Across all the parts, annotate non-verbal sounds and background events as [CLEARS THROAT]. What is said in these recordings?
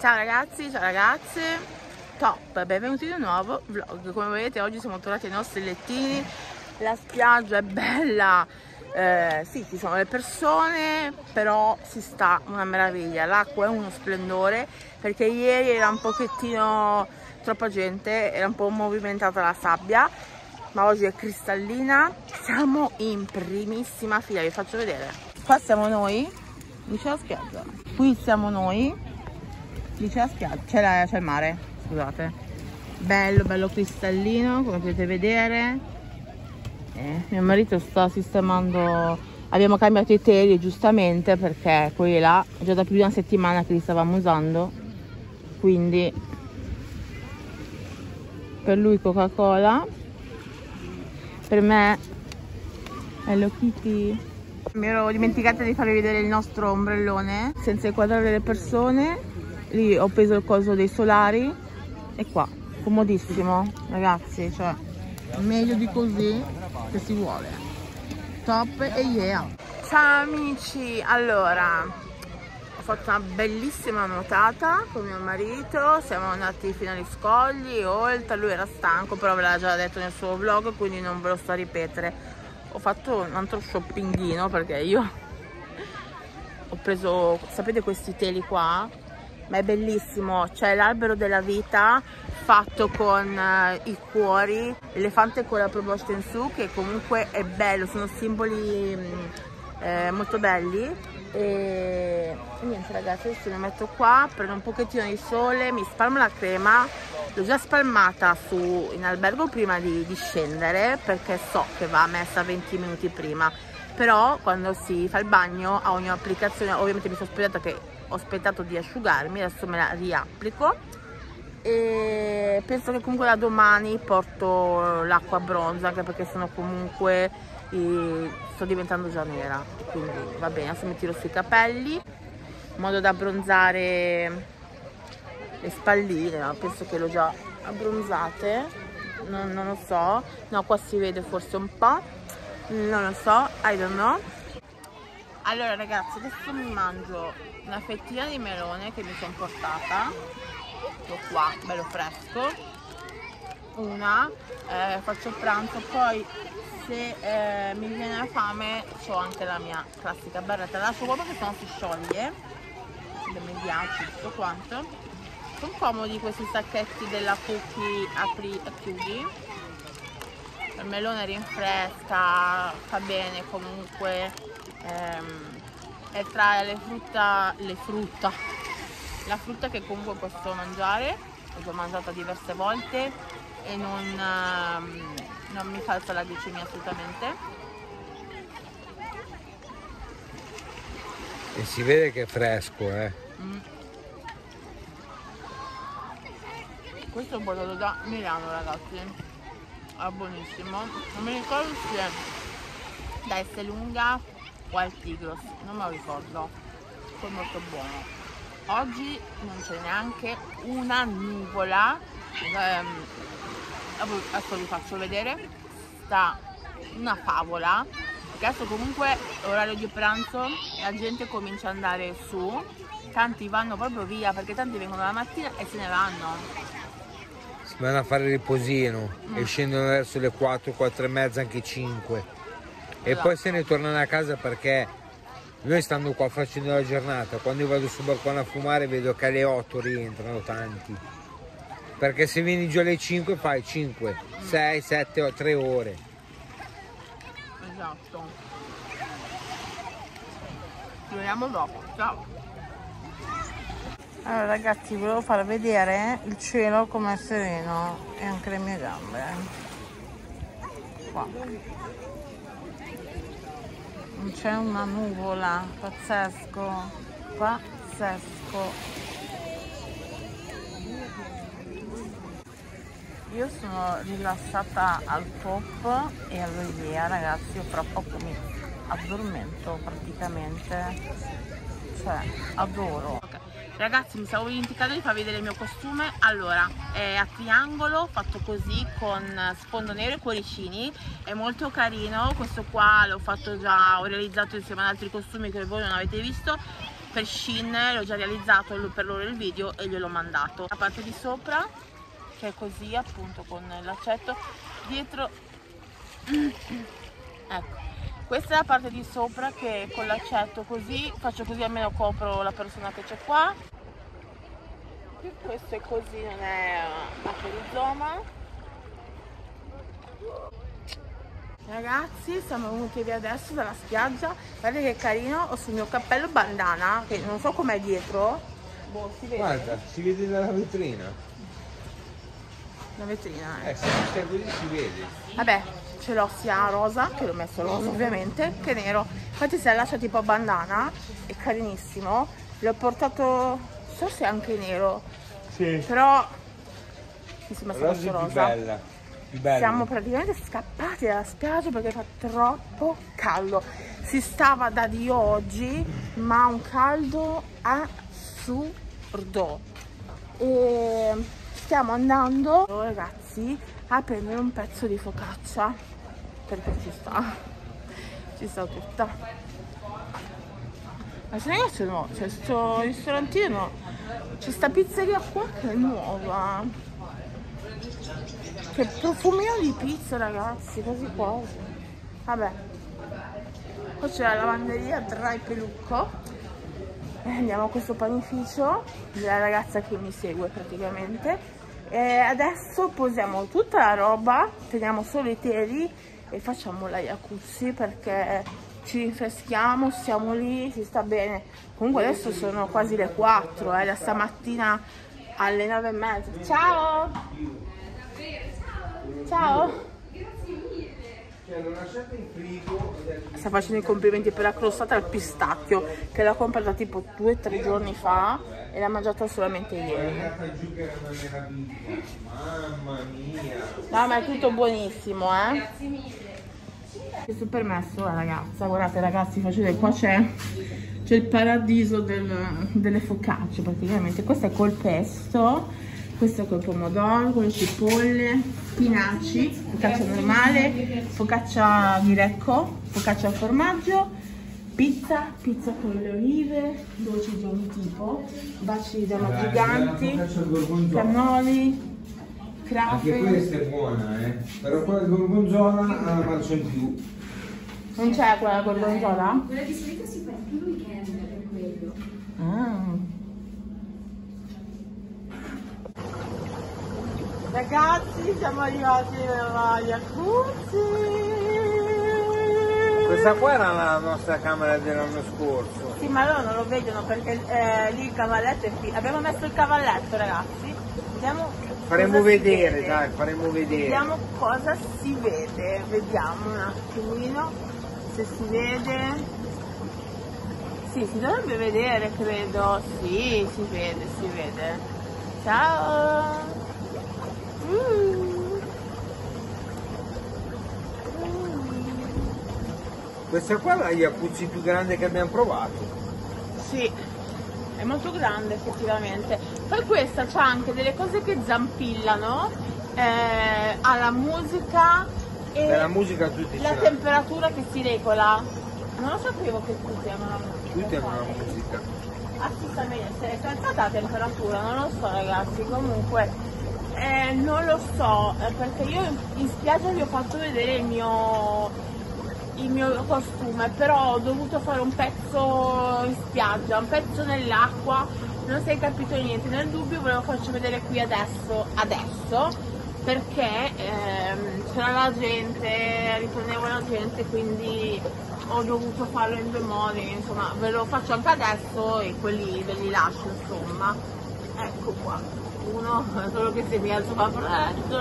Ciao ragazzi, ciao ragazze, top, benvenuti in un nuovo. Vlog. Come vedete oggi siamo tornati ai nostri lettini, la spiaggia è bella, eh, sì ci sono le persone, però si sta una meraviglia, l'acqua è uno splendore perché ieri era un pochettino troppa gente, era un po' movimentata la sabbia, ma oggi è cristallina, siamo in primissima fila, vi faccio vedere. Qua siamo noi, lì c'è la spiaggia, qui siamo noi lì c'è la spiaggia, c'è il mare, scusate. Bello, bello cristallino, come potete vedere. Eh, mio marito sta sistemando, abbiamo cambiato i teli giustamente perché quelli là, già da più di una settimana che li stavamo usando, quindi per lui Coca-Cola, per me Hello Kitty. Mi ero dimenticata di farvi vedere il nostro ombrellone senza inquadrare le persone lì ho preso il coso dei solari e qua comodissimo ragazzi cioè meglio di così che si vuole. Top e yeah. Ciao amici. Allora ho fatto una bellissima nuotata con mio marito. Siamo andati fino agli scogli oltre lui era stanco però ve l'ha già detto nel suo vlog quindi non ve lo sto a ripetere. Ho fatto un altro shoppinghino perché io [LAUGHS] ho preso sapete questi teli qua ma è bellissimo. C'è l'albero della vita fatto con uh, i cuori l'elefante con la proposta in su che comunque è bello sono simboli mm, eh, molto belli. E niente ragazzi adesso mi metto qua prendo un pochettino di sole mi spalmo la crema. L'ho già spalmata su in albergo prima di, di scendere perché so che va messa 20 minuti prima. Però quando si fa il bagno a ogni applicazione ovviamente mi sono spiegata che ho aspettato di asciugarmi adesso me la riapplico. E penso che comunque da domani porto l'acqua bronza anche perché sono comunque eh, sto diventando già nera. Quindi va bene adesso mi tiro sui capelli in modo da abbronzare le spalline. No? penso che l'ho già abbronzate. Non, non, lo so. No qua si vede forse un po' non lo so I don't know. Allora ragazzi adesso mi mangio una fettina di melone che mi sono portata. Ecco qua bello fresco. Una eh, faccio pranzo poi se eh, mi viene la fame ho anche la mia classica barretta lascio qua perché sennò si scioglie. Mi piace tutto quanto. Sono comodi questi sacchetti della cookie apri e chiudi. Il melone rinfresca fa bene comunque ehm, è tra le frutta, le frutta, la frutta che comunque posso mangiare, l'ho mangiata diverse volte e non, ehm, non mi falsa la glicemia assolutamente. E si vede che è fresco, eh. Mm. Questo è un prodotto da Milano, ragazzi. È buonissimo. Non mi ricordo se da S lunga al Tigros, non me lo ricordo, poi molto buono. Oggi non c'è neanche una nuvola, ehm, adesso vi faccio vedere, sta una favola, adesso comunque orario di pranzo, la gente comincia ad andare su, tanti vanno proprio via perché tanti vengono la mattina e se ne vanno. Si vanno a fare riposino mm. e scendono verso le 4, 4 e mezza, anche 5 e poi se ne tornano a casa perché noi stando qua facendo la giornata, quando io vado sul balcone a fumare vedo che alle 8 rientrano tanti. Perché se vieni giù alle 5 fai 5, 6, 7, 3 ore. Esatto. Ci vediamo dopo, ciao. Allora ragazzi volevo far vedere il cielo com'è sereno e anche le mie gambe. Qua non c'è una nuvola pazzesco pazzesco io sono rilassata al top e all'idea ragazzi io fra poco mi addormento praticamente cioè adoro. Ragazzi mi stavo dimenticando di farvi vedere il mio costume. Allora, è a triangolo fatto così con sfondo nero e cuoricini. È molto carino, questo qua l'ho fatto già, ho realizzato insieme ad altri costumi che voi non avete visto. Per Shin l'ho già realizzato per loro il video e gliel'ho mandato. La parte di sopra che è così appunto con l'accetto dietro. [CLEARS THROAT] Ecco questa è la parte di sopra che con l'accetto così faccio così almeno copro la persona che c'è qua questo è così non è a perizoma Ragazzi, siamo venuti via adesso dalla spiaggia. Guardate che carino, ho sul mio cappello bandana, che non so com'è dietro. Boh, si vede. Guarda, si vede dalla vetrina. La vetrina, eh. Eh, se stai così si vede. Vabbè, ce l'ho sia rosa, che l'ho messo rosa ovviamente, che nero. Infatti se la lascia tipo bandana, è carinissimo. L'ho portato, so se anche nero. Sì. Però mi sembra La fosse rosa è più rosa. bella. Più bella. Siamo praticamente scappati dalla spiaggia perché fa troppo caldo. Si stava da Dio oggi, ma un caldo assurdo. E stiamo andando, ragazzi, a prendere un pezzo di focaccia perché ci sta, ci sta tutta. Ma se ragazzi no, c'è sto ristorantino, c'è sta pizzeria qua che è nuova. Che profumino di pizza ragazzi, quasi quasi. Vabbè. Poi c'è la lavanderia Dry Pelucco. E andiamo a questo panificio della ragazza che mi segue praticamente. E adesso posiamo tutta la roba, teniamo solo i teli e facciamo la jacuzzi perché ci rinfreschiamo, siamo lì, si sta bene. Comunque adesso sono quasi le 4, eh, da stamattina alle 9 e mezza. Ciao! Ciao! Sta facendo i complimenti per la crostata al pistacchio che l'ha comprata tipo 2-3 giorni fa e l'ha mangiata solamente ieri. Mamma mia. No, ma è tutto buonissimo, eh? Questo permesso la ragazza, guardate ragazzi, faccio vedere, qua c'è c'è il paradiso del- delle focacce praticamente. Questo è col pesto, questo è col pomodoro, con le cipolle, spinaci, focaccia normale, focaccia di recco, focaccia al formaggio, pizza, pizza con le olive, dolci di ogni tipo, baci da giganti, al gorgonzola. cannoli, Anche crafe. questa è buona, eh. Però quella del gorgonzola ha la marcia in più. Non c'è quella gorgonzola? Quella di solito si fa più weekend per quello. Ah. Ragazzi, siamo arrivati nella jacuzzi. Questa qua era la nostra camera dell'anno scorso. Sì, ma loro non lo vedono perché eh, lì il cavalletto è qui. Abbiamo messo il cavalletto, ragazzi. Vediamo Faremo vedere, vede. dai, faremo vedere. Vediamo cosa si vede. Vediamo un attimino se si vede. Sì, si dovrebbe vedere, credo. Sì, si vede, si vede. Ciao! Questa qua è la jacuzzi più grande che abbiamo provato. Sì, è molto grande effettivamente. Poi questa c'ha anche delle cose che zampillano, eh, ha la musica e musica tutti la ce l'hanno. temperatura che si regola. Non lo sapevo che tutti hanno la musica. Tutti hanno la musica. Se è alzata la temperatura, non lo so ragazzi, comunque eh, non lo so, eh, perché io in, spiaggia vi ho fatto vedere il mio, il mio costume, però ho dovuto fare un pezzo in spiaggia, un pezzo nell'acqua, non si è capito niente, nel dubbio ve lo faccio vedere qui adesso, adesso, perché ehm, c'era la gente, riprendeva la gente, quindi ho dovuto farlo in due modi, insomma ve lo faccio anche adesso e quelli ve li lascio insomma. Ecco qua, uno, [LAUGHS] solo che se mi alzo fa freddo.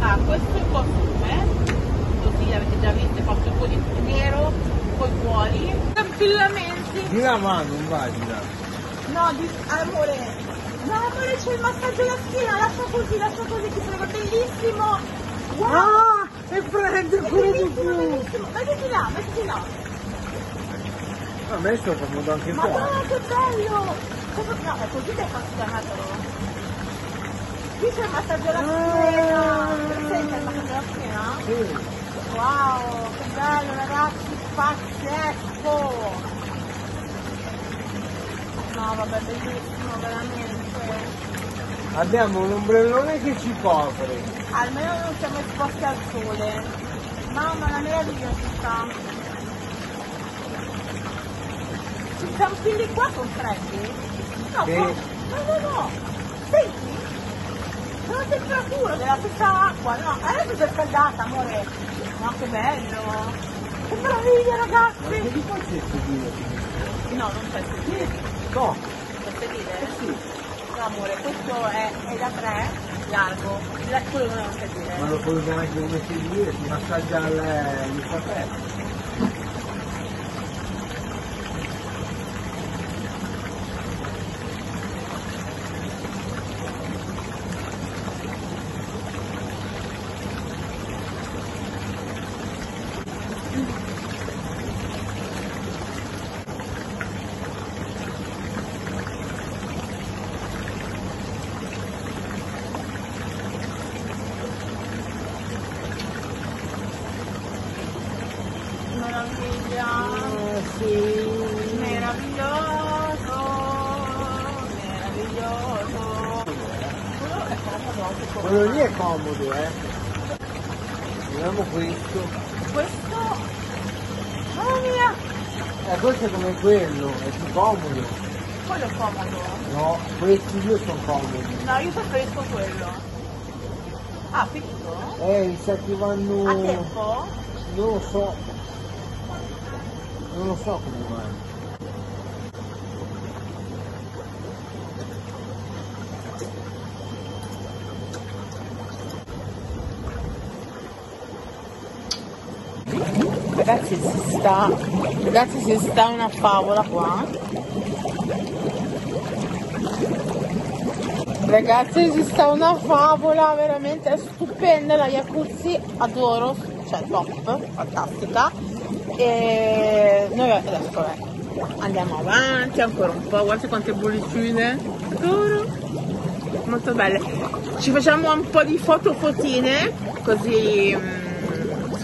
Ah, questo è il costume, così l'avete già visto, è fatto un po' di nero, poi fuori. Campillamenti. Di la mano, non va di là. No, di, amore. No, amore, c'è il massaggio alla schiena, lascia così, lascia così, ti prego, bellissimo. Wow. Ah, è freddo È ancora di più. Mettiti là, mettiti là. A me sto comodo anche qua. Madonna, che bello. Come, no, è così che faccio chiamarlo. Qui c'è il massaggio alla schiena. Presente il massaggio alla schiena? Sì. Wow, che bello ragazzi, pazzesco! No, vabbè, bellissimo, veramente. Abbiamo un ombrellone che ci copre. Almeno non siamo esposti al sole. Mamma, una meraviglia ci sta. I campini qua sono freddi? No, Sì. no, no, no. Senti? Sono a temperatura della stessa acqua, no? È più scaldata, amore. No, che bello. Che meraviglia, ragazzi. di qua c'è il sedile? No, non c'è il sedile. No. C'è il sedile? No, amore, questo è, è da 3, largo. La- Quello non è un sedile. Ma lo puoi anche come sedile, si massaggia al il caffè. Meraviglia. sì. Meraviglioso. Meraviglioso. Quello è comodo. Quello lì è comodo, eh. Vediamo questo. Questo. Mamma mia. Eh, questo è come quello, è più comodo. Quello è comodo. No, questi due sono comodi. No, io preferisco quello. Ah, finito? Eh, mi sa che vanno... A tempo? Non lo so. Non lo so come vanno. Ragazzi si sta, ragazzi si sta una favola qua. Ragazzi si sta una favola veramente stupenda la jacuzzi, adoro, cioè top, fantastica. E noi adesso eh, andiamo avanti ancora un po', guardate quante bollicine, adoro, molto belle. Ci facciamo un po' di foto fotine, così mm,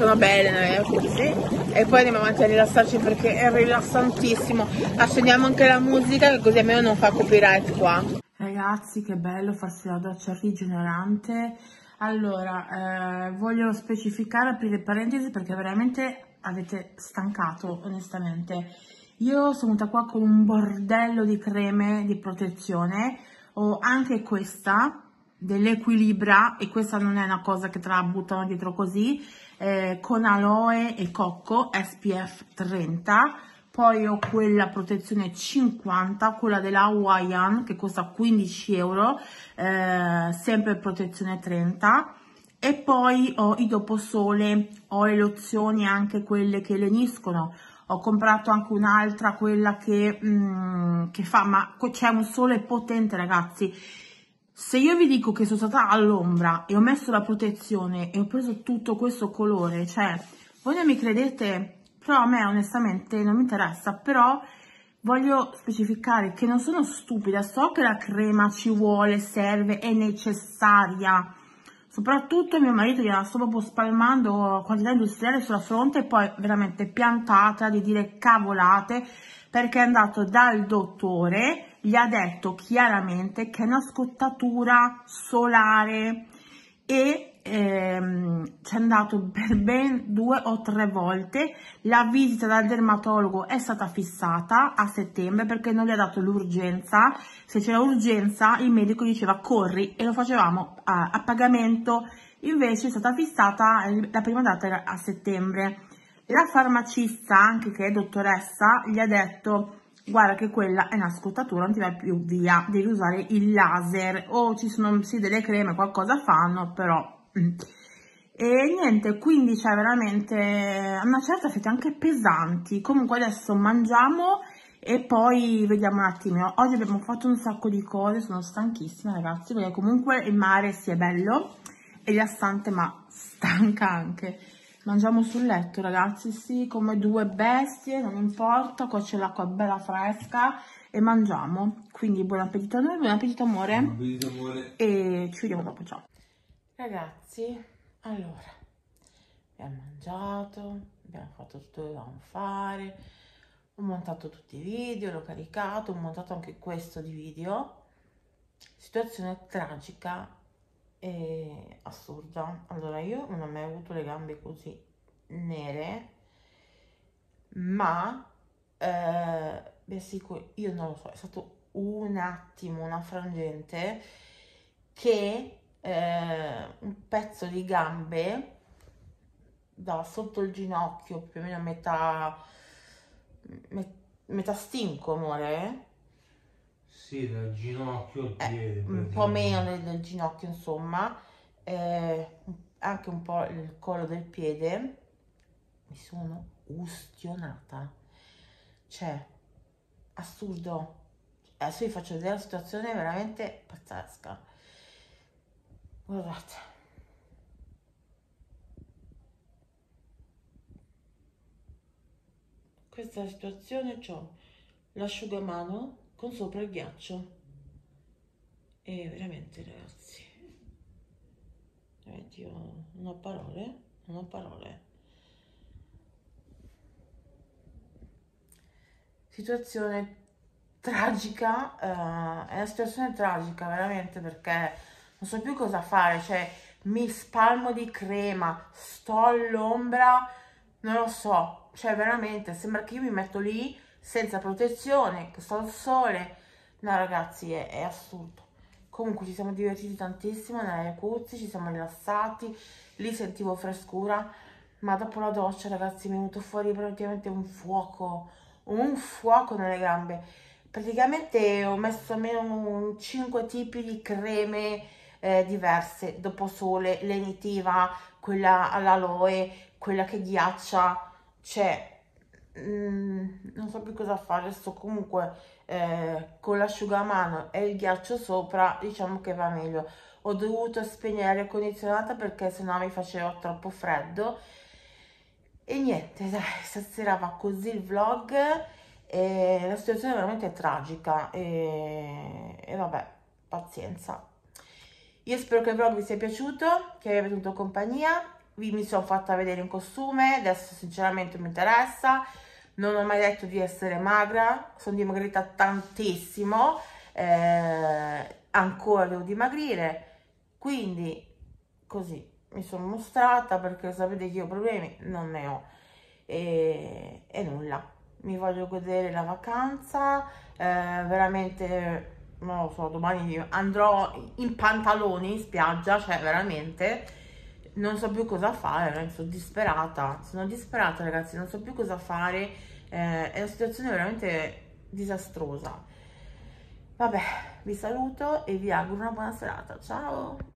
sono belle così. E poi andiamo avanti a rilassarci perché è rilassantissimo. Accendiamo anche la musica così almeno non fa copyright qua. Ragazzi, che bello farsi la doccia rigenerante. Allora, eh, voglio specificare, aprire parentesi perché veramente avete stancato, onestamente. Io sono venuta qua con un bordello di creme di protezione. Ho anche questa dell'Equilibra e questa non è una cosa che te la buttano dietro così, eh, con aloe e cocco SPF 30. Poi ho quella protezione 50, quella della Hawaiian che costa 15 euro, eh, sempre protezione 30. E poi ho i doposole, ho le lozioni anche quelle che leniscono. Ho comprato anche un'altra, quella che, mm, che fa, ma c'è un sole potente ragazzi. Se io vi dico che sono stata all'ombra e ho messo la protezione e ho preso tutto questo colore, cioè, voi non mi credete, però a me onestamente non mi interessa, però voglio specificare che non sono stupida, so che la crema ci vuole, serve, è necessaria, soprattutto mio marito gliela sto proprio spalmando quantità industriale sulla fronte e poi veramente piantata di dire cavolate perché è andato dal dottore, gli ha detto chiaramente che è una scottatura solare e ehm, ci è andato per ben due o tre volte. La visita dal dermatologo è stata fissata a settembre perché non gli ha dato l'urgenza. Se c'era urgenza, il medico diceva corri e lo facevamo a, a pagamento. Invece è stata fissata la prima data a settembre. La farmacista, anche che è dottoressa, gli ha detto guarda che quella è una scottatura, non ti vai più via, devi usare il laser o ci sono sì delle creme, qualcosa fanno, però... mm. E niente, quindi c'è veramente a una certa siete anche pesanti. Comunque adesso mangiamo e poi vediamo un attimo. Oggi abbiamo fatto un sacco di cose, sono stanchissima ragazzi, perché comunque il mare si è bello, è rilassante ma stanca anche. Mangiamo sul letto, ragazzi, sì, come due bestie, non importa, qua c'è l'acqua bella fresca e mangiamo. Quindi buon appetito a noi, buon appetito amore. Buon appetito, amore. E ci vediamo dopo, ciao. Ragazzi, allora, abbiamo mangiato, abbiamo fatto tutto che dovevamo fare, ho montato tutti i video, l'ho caricato, ho montato anche questo di video. Situazione tragica e assurda. Allora, io non ho mai avuto le gambe così nere, ma eh, vi assicuro, io non lo so, è stato un attimo, una frangente che eh, un pezzo di gambe da sotto il ginocchio, più o meno a metà, metà stinco, amore, sì, dal ginocchio al eh, piede. un po' meno del, del ginocchio, insomma, eh, anche un po' il collo del piede. Mi sono ustionata. Cioè, assurdo. Adesso vi faccio vedere la situazione veramente pazzesca. Guardate. Questa situazione, ho l'asciugamano con sopra il ghiaccio. E veramente ragazzi veramente io non ho parole non ho parole. Situazione tragica uh, è una situazione tragica veramente perché non so più cosa fare cioè mi spalmo di crema sto all'ombra non lo so cioè veramente sembra che io mi metto lì senza protezione, che sto al sole. No ragazzi, è, è assurdo. Comunque ci siamo divertiti tantissimo nella jacuzzi, ci siamo rilassati, lì sentivo frescura, ma dopo la doccia ragazzi mi è venuto fuori praticamente un fuoco, un fuoco nelle gambe. Praticamente ho messo almeno 5 tipi di creme eh, diverse, dopo sole, lenitiva, quella all'aloe, quella che ghiaccia, cioè Mm, non so più cosa fare adesso comunque eh, con l'asciugamano e il ghiaccio sopra diciamo che va meglio. Ho dovuto spegnere l'aria condizionata perché sennò mi faceva troppo freddo. E niente dai stasera va così il vlog e la situazione è veramente tragica e, e vabbè pazienza. Io spero che il vlog vi sia piaciuto che vi abbia tenuto compagnia. Vi mi sono fatta vedere in costume adesso sinceramente mi interessa non ho mai detto di essere magra, sono dimagrita tantissimo, eh, ancora devo dimagrire, quindi così mi sono mostrata perché sapete che io problemi non ne ho. E, e nulla, mi voglio godere la vacanza, eh, veramente non lo so, domani andrò in pantaloni in spiaggia, cioè veramente non so più cosa fare, sono disperata, sono disperata ragazzi, non so più cosa fare, eh, è una situazione veramente disastrosa. Vabbè, vi saluto e vi auguro una buona serata, ciao!